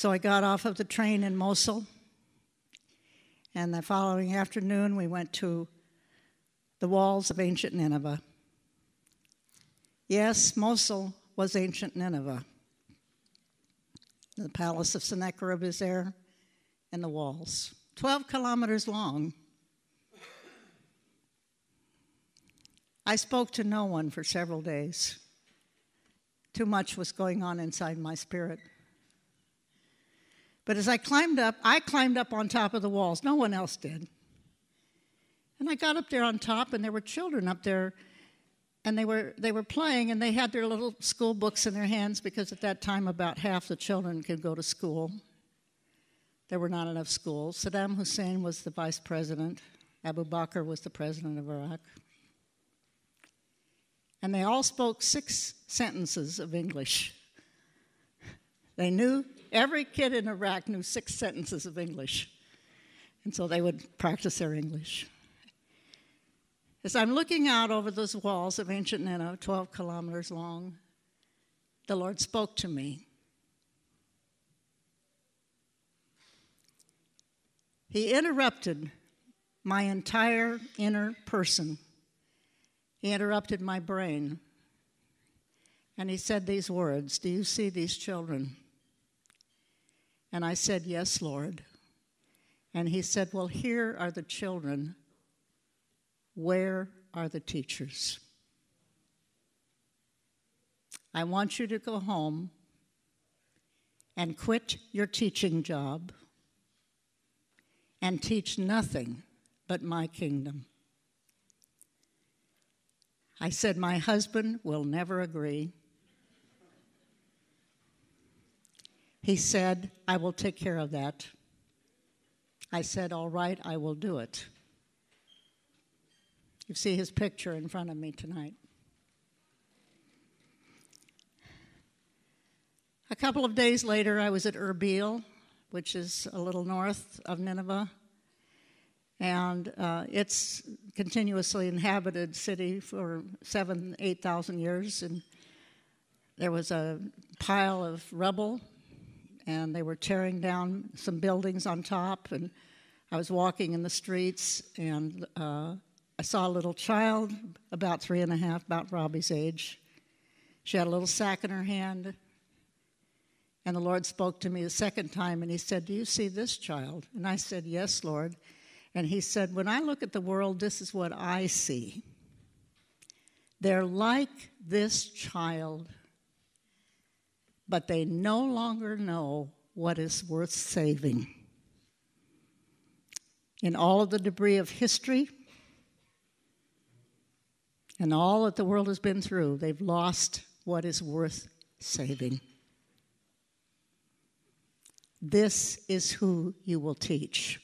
So I got off of the train in Mosul, and the following afternoon we went to the walls of ancient Nineveh. Yes, Mosul was ancient Nineveh. The palace of Sennacherib is there, and the walls. 12 kilometers long. I spoke to no one for several days. Too much was going on inside my spirit. But as I climbed up, I climbed up on top of the walls. No one else did. And I got up there on top, and there were children up there, and they were, they were playing, and they had their little school books in their hands because at that time about half the children could go to school. There were not enough schools. Saddam Hussein was the vice president, Abu Bakr was the president of Iraq. And they all spoke six sentences of English. They knew, every kid in Iraq knew six sentences of English. And so they would practice their English. As I'm looking out over those walls of ancient Nineveh, 12 kilometers long, the Lord spoke to me. He interrupted my entire inner person. He interrupted my brain. And he said these words Do you see these children? And I said, Yes, Lord. And he said, Well, here are the children where are the teachers? I want you to go home and quit your teaching job and teach nothing but my kingdom. I said, My husband will never agree. He said, I will take care of that. I said, All right, I will do it. You see his picture in front of me tonight. A couple of days later, I was at Erbil, which is a little north of Nineveh, and uh, it's continuously inhabited city for seven, eight thousand years. And there was a pile of rubble, and they were tearing down some buildings on top. And I was walking in the streets, and uh, I saw a little child, about three and a half, about Robbie's age. She had a little sack in her hand. And the Lord spoke to me a second time and He said, Do you see this child? And I said, Yes, Lord. And He said, When I look at the world, this is what I see. They're like this child, but they no longer know what is worth saving. In all of the debris of history, and all that the world has been through, they've lost what is worth saving. This is who you will teach.